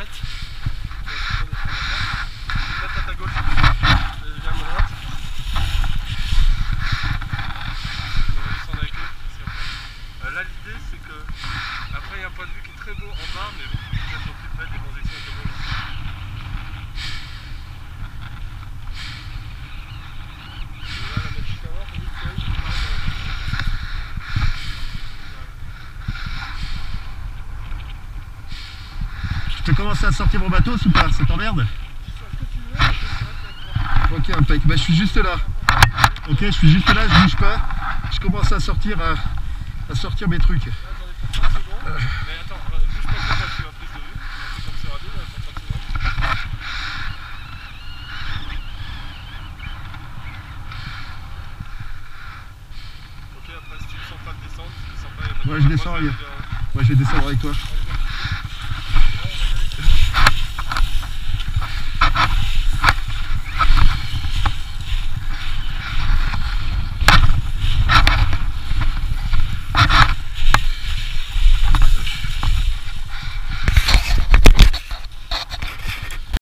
Euh, là, l'idée, c'est que. Après, il y a un point de vue qui est très beau en bas, mais vous Je peux commencer à sortir mon bateau ou pas Ça t'emmerde. Ok, impec. Bah, je suis juste là. Ok, je suis juste là, je bouge pas. Je commence à sortir, à, à sortir mes trucs. Là, pour 30 secondes. Mais attends, euh, bouge pas trop parce que tu vas prise de vue. Fait comme sur radio, là, pour 30 secondes. Ok, après, si tu ne sens pas de descendre, tu ne sens pas, il y a pas de Ouais, je descends, Moi, il je vais descendre avec toi.